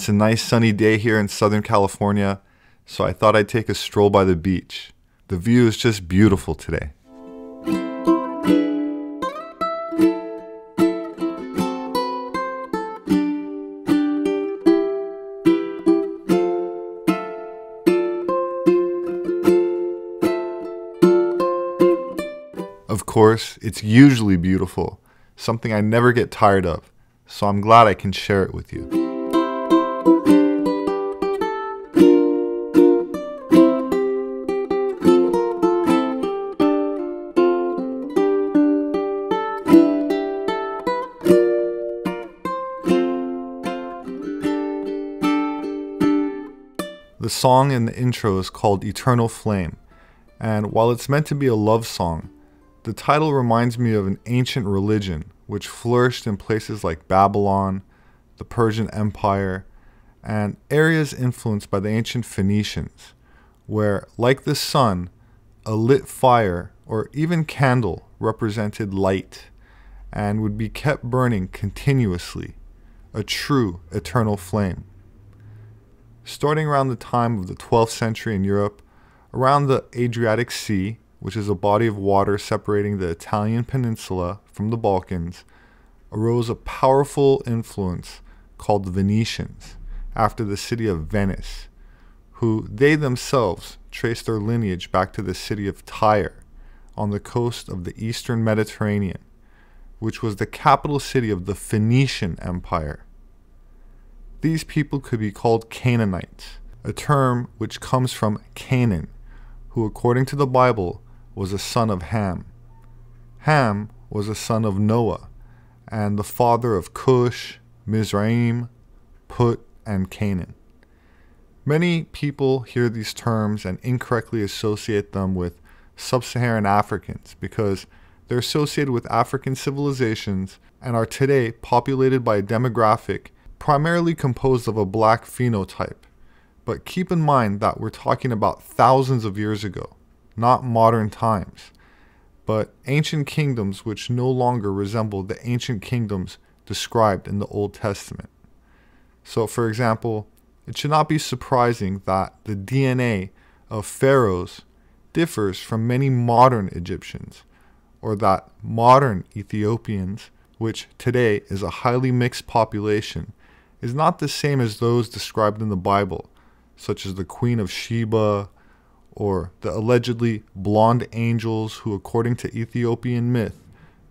It's a nice sunny day here in Southern California, so I thought I'd take a stroll by the beach. The view is just beautiful today. Of course, it's usually beautiful, something I never get tired of, so I'm glad I can share it with you. Song in the intro is called Eternal Flame, and while it's meant to be a love song, the title reminds me of an ancient religion which flourished in places like Babylon, the Persian Empire, and areas influenced by the ancient Phoenicians, where, like the sun, a lit fire or even candle represented light and would be kept burning continuously, a true eternal flame. Starting around the time of the 12th century in Europe, around the Adriatic Sea, which is a body of water separating the Italian peninsula from the Balkans, arose a powerful influence called the Venetians, after the city of Venice, who they themselves traced their lineage back to the city of Tyre on the coast of the eastern Mediterranean, which was the capital city of the Phoenician Empire. These people could be called Canaanites, a term which comes from Canaan, who, according to the Bible, was a son of Ham. Ham was a son of Noah, and the father of Cush, Mizraim, Put, and Canaan. Many people hear these terms and incorrectly associate them with sub Saharan Africans because they're associated with African civilizations and are today populated by a demographic primarily composed of a black phenotype. But keep in mind that we're talking about thousands of years ago not modern times, but ancient kingdoms which no longer resemble the ancient kingdoms described in the Old Testament. So, for example, it should not be surprising that the DNA of pharaohs differs from many modern Egyptians, or that modern Ethiopians, which today is a highly mixed population, is not the same as those described in the Bible, such as the Queen of Sheba, or the allegedly blonde angels who, according to Ethiopian myth,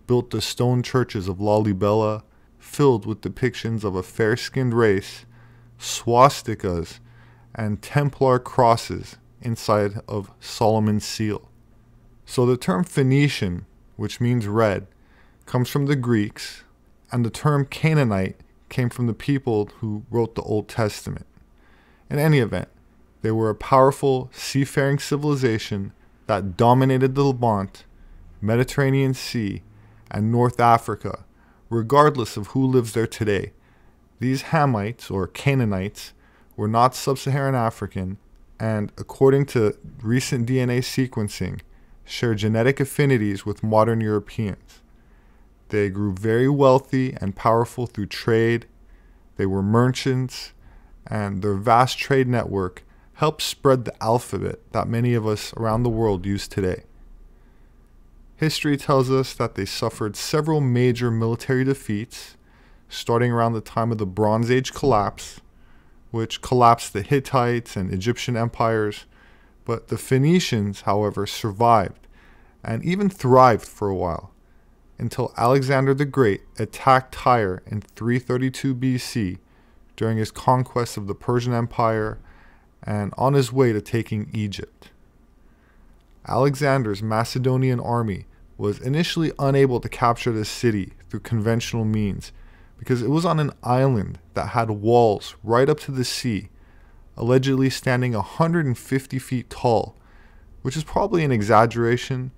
built the stone churches of Lalibela, filled with depictions of a fair skinned race, swastikas, and Templar crosses inside of Solomon's seal. So the term Phoenician, which means red, comes from the Greeks, and the term Canaanite came from the people who wrote the Old Testament. In any event, they were a powerful seafaring civilization that dominated the Levant, Mediterranean Sea, and North Africa, regardless of who lives there today. These Hamites, or Canaanites, were not sub Saharan African, and according to recent DNA sequencing, share genetic affinities with modern Europeans. They grew very wealthy and powerful through trade. They were merchants, and their vast trade network helped spread the alphabet that many of us around the world use today. History tells us that they suffered several major military defeats, starting around the time of the Bronze Age collapse, which collapsed the Hittites and Egyptian empires. But the Phoenicians, however, survived and even thrived for a while until Alexander the Great attacked Tyre in 332 BC during his conquest of the Persian Empire and on his way to taking Egypt. Alexander's Macedonian army was initially unable to capture the city through conventional means because it was on an island that had walls right up to the sea, allegedly standing 150 feet tall, which is probably an exaggeration,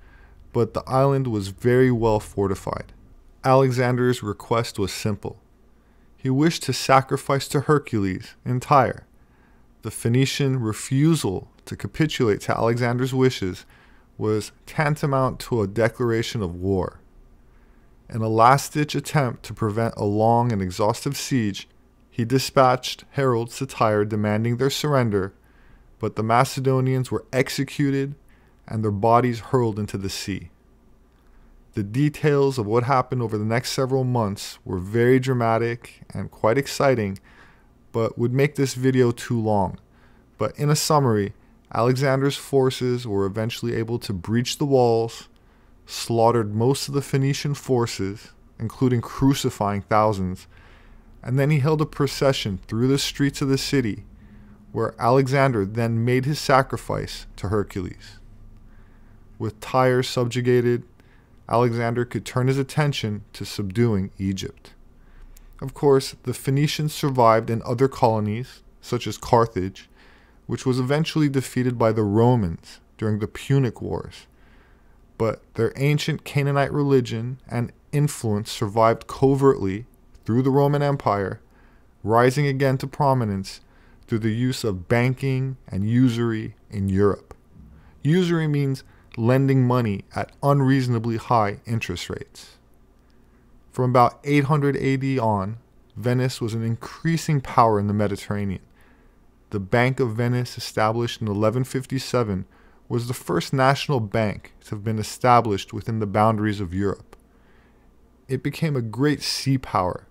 but the island was very well fortified. Alexander's request was simple. He wished to sacrifice to Hercules in Tyre the Phoenician refusal to capitulate to Alexander's wishes was tantamount to a declaration of war. In a last ditch attempt to prevent a long and exhaustive siege, he dispatched heralds to Tyre demanding their surrender, but the Macedonians were executed and their bodies hurled into the sea. The details of what happened over the next several months were very dramatic and quite exciting, but would make this video too long. But in a summary, Alexander's forces were eventually able to breach the walls, slaughtered most of the Phoenician forces, including crucifying thousands, and then he held a procession through the streets of the city, where Alexander then made his sacrifice to Hercules. With Tyre subjugated, Alexander could turn his attention to subduing Egypt. Of course, the Phoenicians survived in other colonies, such as Carthage, which was eventually defeated by the Romans during the Punic Wars. But their ancient Canaanite religion and influence survived covertly through the Roman Empire, rising again to prominence through the use of banking and usury in Europe. Usury means lending money at unreasonably high interest rates. From about 800 AD on, Venice was an increasing power in the Mediterranean. The Bank of Venice, established in 1157, was the first national bank to have been established within the boundaries of Europe. It became a great sea power,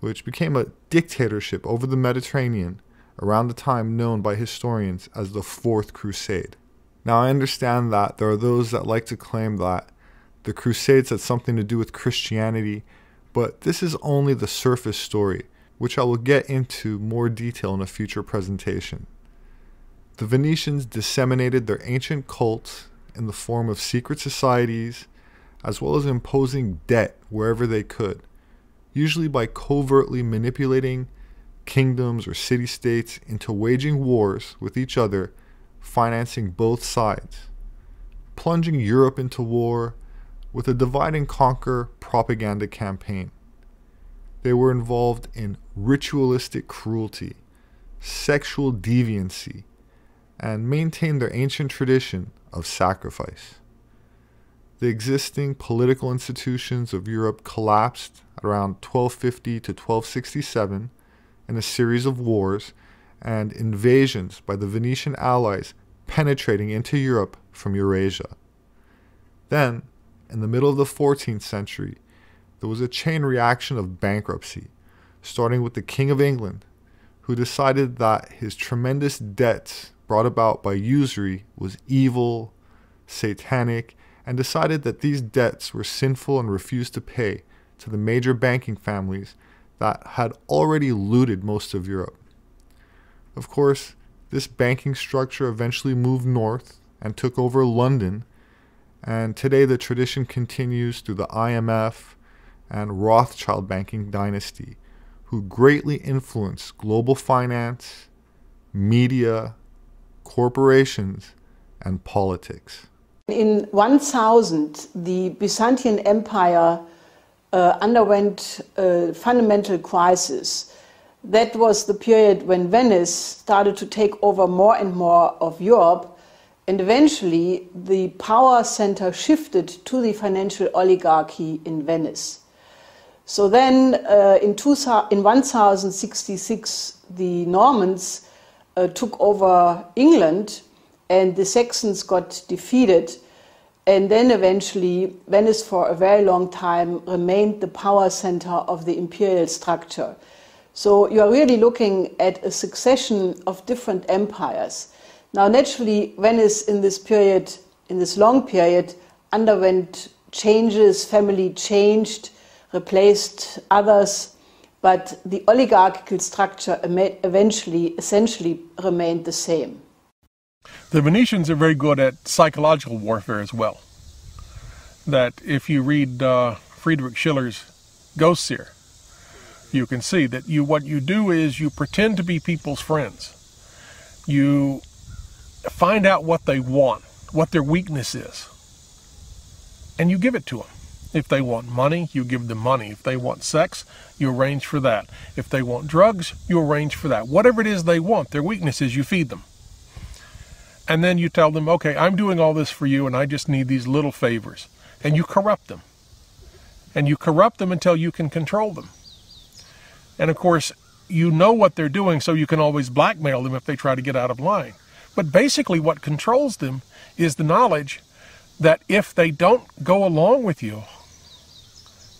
which became a dictatorship over the Mediterranean around the time known by historians as the Fourth Crusade. Now, I understand that there are those that like to claim that the Crusades had something to do with Christianity, but this is only the surface story, which I will get into more detail in a future presentation. The Venetians disseminated their ancient cults in the form of secret societies, as well as imposing debt wherever they could, usually by covertly manipulating kingdoms or city states into waging wars with each other financing both sides, plunging Europe into war with a divide and conquer propaganda campaign. They were involved in ritualistic cruelty, sexual deviancy, and maintained their ancient tradition of sacrifice. The existing political institutions of Europe collapsed around 1250 to 1267 in a series of wars and invasions by the Venetian allies penetrating into Europe from Eurasia. Then, in the middle of the 14th century, there was a chain reaction of bankruptcy, starting with the King of England, who decided that his tremendous debts brought about by usury was evil, satanic, and decided that these debts were sinful and refused to pay to the major banking families that had already looted most of Europe. Of course, this banking structure eventually moved north and took over London, and today the tradition continues through the IMF and Rothschild banking dynasty, who greatly influenced global finance, media, corporations, and politics. In 1000, the Byzantine Empire uh, underwent a fundamental crisis that was the period when Venice started to take over more and more of Europe. And eventually, the power center shifted to the financial oligarchy in Venice. So then, uh, in, in 1066, the Normans uh, took over England and the Saxons got defeated. And then eventually, Venice, for a very long time, remained the power center of the imperial structure. So you are really looking at a succession of different empires. Now, naturally, Venice in this period, in this long period, underwent changes, family changed, replaced others, but the oligarchical structure eventually, essentially remained the same. The Venetians are very good at psychological warfare as well. That if you read uh, Friedrich Schiller's Ghost-Seer, you can see that you what you do is you pretend to be people's friends. You find out what they want, what their weakness is, and you give it to them. If they want money, you give them money. If they want sex, you arrange for that. If they want drugs, you arrange for that. Whatever it is they want, their weaknesses, you feed them. And then you tell them, okay, I'm doing all this for you and I just need these little favors. And you corrupt them. And you corrupt them until you can control them. And of course, you know what they're doing, so you can always blackmail them if they try to get out of line. But basically, what controls them is the knowledge that if they don't go along with you,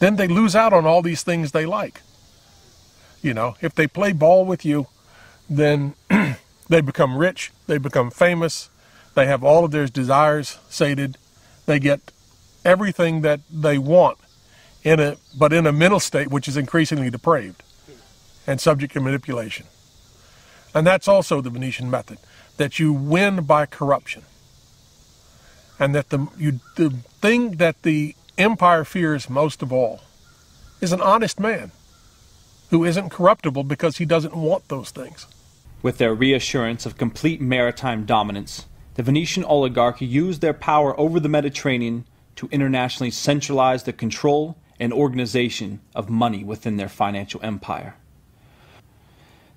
then they lose out on all these things they like. You know, if they play ball with you, then they become rich, they become famous, they have all of their desires sated, they get everything that they want in a but in a mental state which is increasingly depraved and subject to manipulation. And that's also the Venetian method, that you win by corruption. And that the you the thing that the empire fears most of all is an honest man who isn't corruptible because he doesn't want those things. With their reassurance of complete maritime dominance, the Venetian oligarchy used their power over the Mediterranean to internationally centralize the control and organization of money within their financial empire.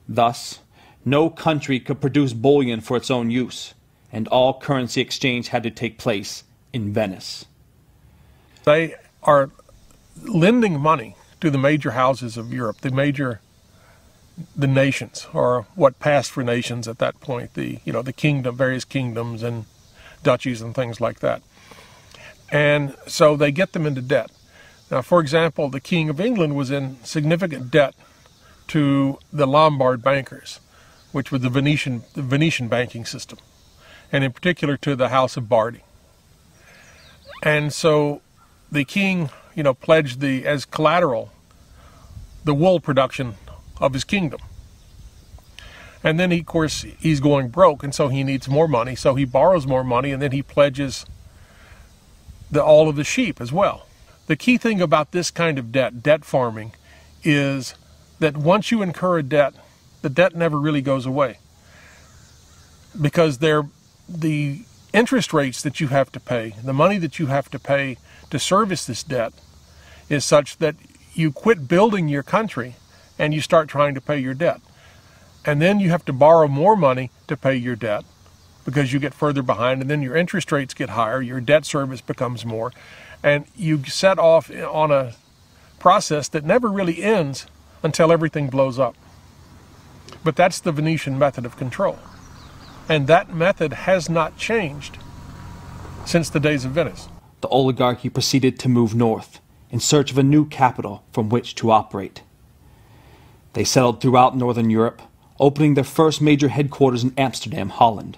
Thus, no country could produce bullion for its own use, and all currency exchange had to take place in Venice. They are lending money to the major houses of Europe, the major the nations, or what passed for nations at that point, the you know the kingdom, various kingdoms and duchies and things like that. And so they get them into debt. Now, for example, the King of England was in significant debt to the Lombard bankers, which was the Venetian the Venetian banking system, and in particular to the House of Bardi. And so the king, you know, pledged the as collateral the wool production of his kingdom. And then, he, of course, he's going broke, and so he needs more money. So he borrows more money, and then he pledges the, all of the sheep as well. The key thing about this kind of debt, debt farming, is that once you incur a debt, the debt never really goes away because they're the interest rates that you have to pay, the money that you have to pay to service this debt, is such that you quit building your country and you start trying to pay your debt. And then you have to borrow more money to pay your debt because you get further behind, and then your interest rates get higher, your debt service becomes more, and you set off on a process that never really ends until everything blows up. But that's the Venetian method of control. And that method has not changed since the days of Venice. The oligarchy proceeded to move north in search of a new capital from which to operate. They settled throughout Northern Europe, opening their first major headquarters in Amsterdam, Holland.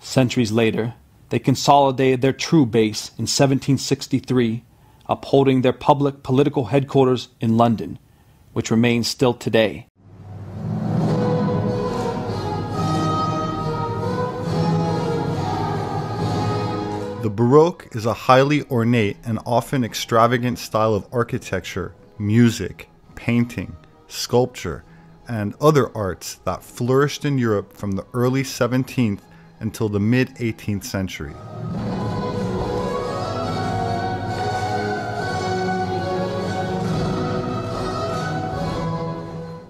Centuries later, they consolidated their true base in 1763, upholding their public political headquarters in London, which remains still today. The Baroque is a highly ornate and often extravagant style of architecture, music, painting, sculpture, and other arts that flourished in Europe from the early 17th until the mid 18th century.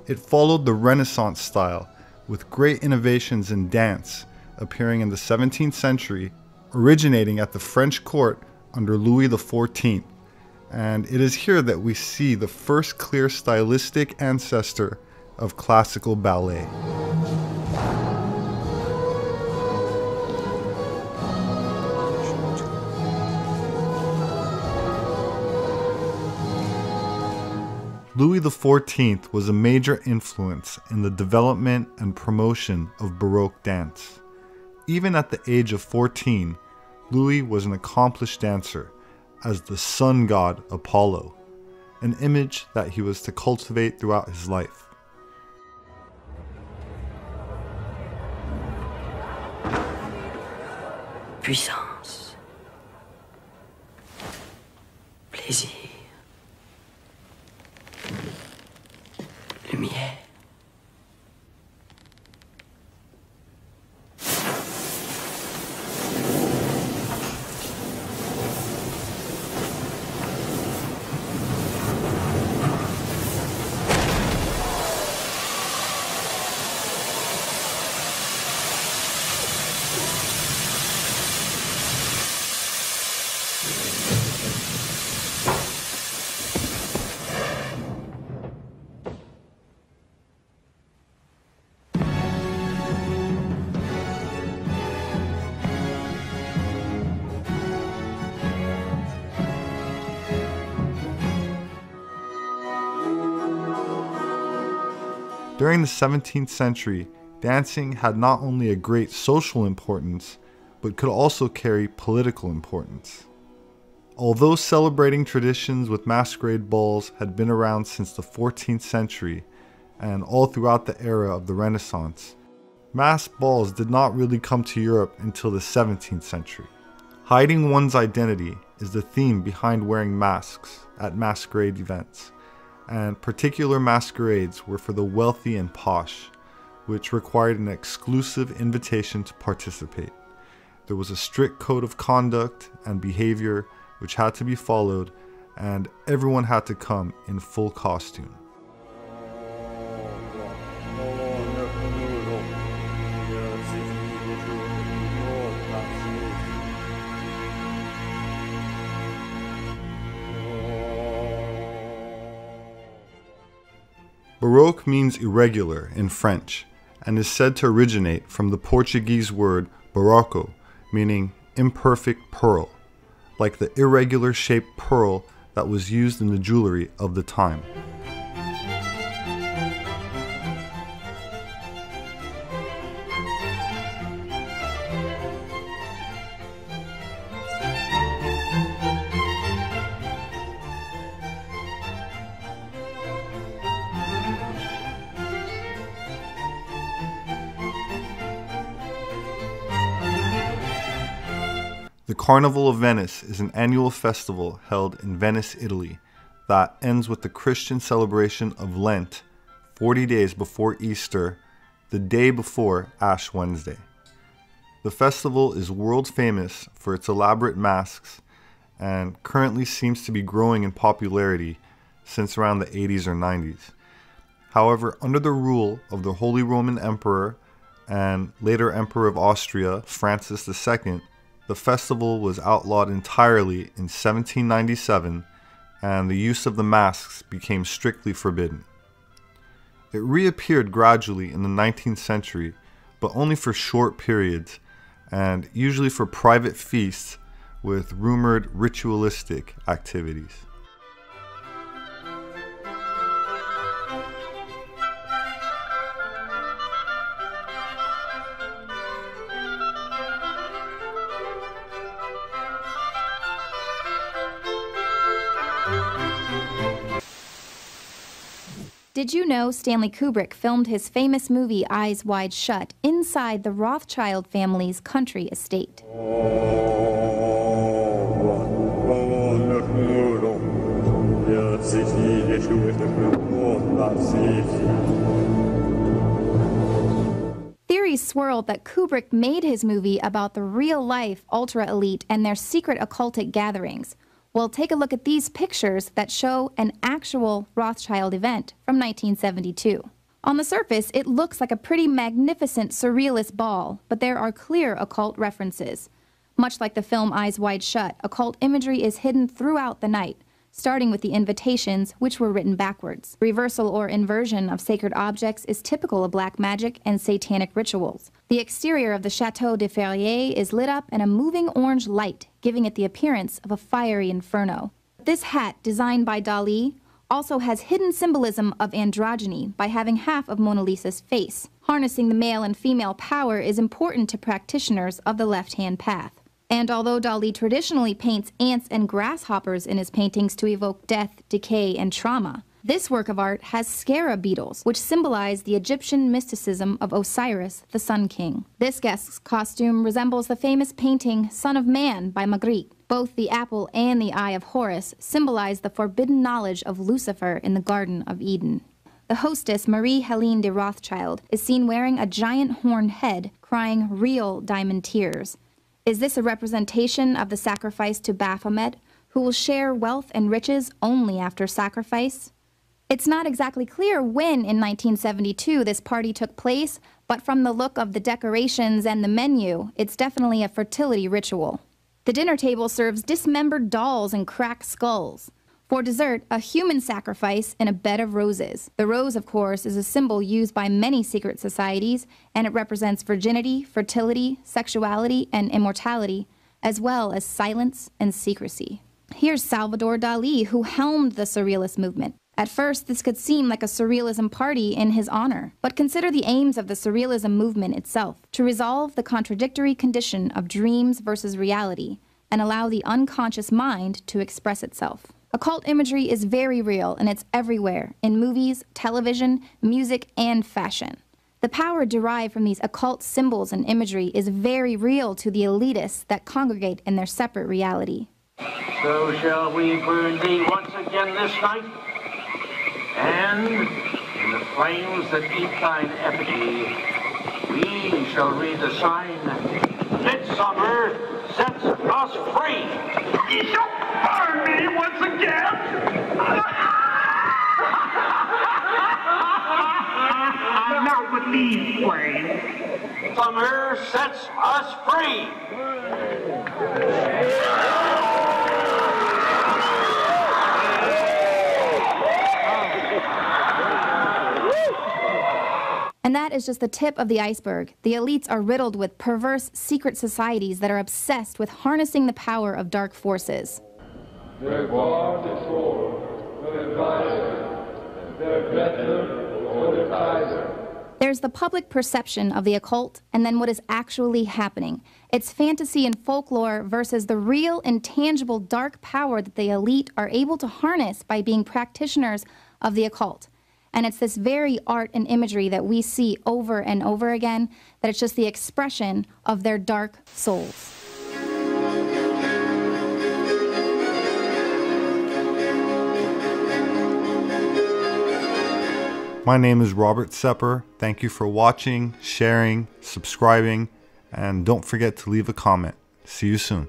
It followed the Renaissance style, with great innovations in dance appearing in the 17th century, originating at the French court under Louis XIV. And it is here that we see the first clear stylistic ancestor of classical ballet. Louis XIV was a major influence in the development and promotion of Baroque dance. Even at the age of 14, Louis was an accomplished dancer as the sun god Apollo, an image that he was to cultivate throughout his life. Puissance. Plaisir. Lumière. During the 17th century, dancing had not only a great social importance, but could also carry political importance. Although celebrating traditions with masquerade balls had been around since the 14th century and all throughout the era of the Renaissance, masked balls did not really come to Europe until the 17th century. Hiding one's identity is the theme behind wearing masks at masquerade events, and particular masquerades were for the wealthy and posh, which required an exclusive invitation to participate. There was a strict code of conduct and behavior which had to be followed, and everyone had to come in full costume. Baroque means irregular in French and is said to originate from the Portuguese word barroco, meaning imperfect pearl, like the irregular shaped pearl that was used in the jewelry of the time. Carnival of Venice is an annual festival held in Venice, Italy, that ends with the Christian celebration of Lent 40 days before Easter, the day before Ash Wednesday. The festival is world famous for its elaborate masks and currently seems to be growing in popularity since around the 80s or 90s. However, under the rule of the Holy Roman Emperor and later Emperor of Austria, Francis II, the festival was outlawed entirely in 1797 and the use of the masks became strictly forbidden. It reappeared gradually in the 19th century, but only for short periods and usually for private feasts with rumored ritualistic activities. Did you know Stanley Kubrick filmed his famous movie Eyes Wide Shut inside the Rothschild family's country estate? Theories swirled that Kubrick made his movie about the real life ultra elite and their secret occultic gatherings. Well, take a look at these pictures that show an actual Rothschild event from 1972. On the surface, it looks like a pretty magnificent surrealist ball, but there are clear occult references. Much like the film Eyes Wide Shut, occult imagery is hidden throughout the night, starting with the invitations, which were written backwards. Reversal or inversion of sacred objects is typical of black magic and satanic rituals. The exterior of the Chateau de Ferrières is lit up in a moving orange light, giving it the appearance of a fiery inferno. This hat, designed by Dali, also has hidden symbolism of androgyny by having half of Mona Lisa's face. Harnessing the male and female power is important to practitioners of the left hand path. And although Dali traditionally paints ants and grasshoppers in his paintings to evoke death, decay, and trauma, this work of art has scarab beetles, which symbolize the Egyptian mysticism of Osiris, the Sun King. This guest's costume resembles the famous painting Son of Man by Magritte. Both the apple and the eye of Horus symbolize the forbidden knowledge of Lucifer in the Garden of Eden. The hostess, Marie Helene de Rothschild, is seen wearing a giant horned head, crying real diamond tears. Is this a representation of the sacrifice to Baphomet, who will share wealth and riches only after sacrifice? It's not exactly clear when in 1972 this party took place, but from the look of the decorations and the menu, it's definitely a fertility ritual. The dinner table serves dismembered dolls and cracked skulls. For dessert, a human sacrifice in a bed of roses. The rose, of course, is a symbol used by many secret societies, and it represents virginity, fertility, sexuality, and immortality, as well as silence and secrecy. Here's Salvador Dali, who helmed the Surrealist movement. At first, this could seem like a surrealism party in his honor, but consider the aims of the surrealism movement itself to resolve the contradictory condition of dreams versus reality and allow the unconscious mind to express itself. Occult imagery is very real and it's everywhere in movies, television, music, and fashion. The power derived from these occult symbols and imagery is very real to the elitists that congregate in their separate reality. So shall we burn thee once again this night, and in the flames that eat thine effigy, we shall read the sign, Midsummer sets us free. You shall burn me again! now with these flames. Summer sets us free. And that is just the tip of the iceberg. The elites are riddled with perverse secret societies that are obsessed with harnessing the power of dark forces. There's the public perception of the occult and then what is actually happening. It's fantasy and folklore versus the real, intangible, dark power that the elite are able to harness by being practitioners of the occult. And it's this very art and imagery that we see over and over again that it's just the expression of their dark souls. My name is Robert Sepehr. Thank you for watching, sharing, subscribing, and don't forget to leave a comment. See you soon.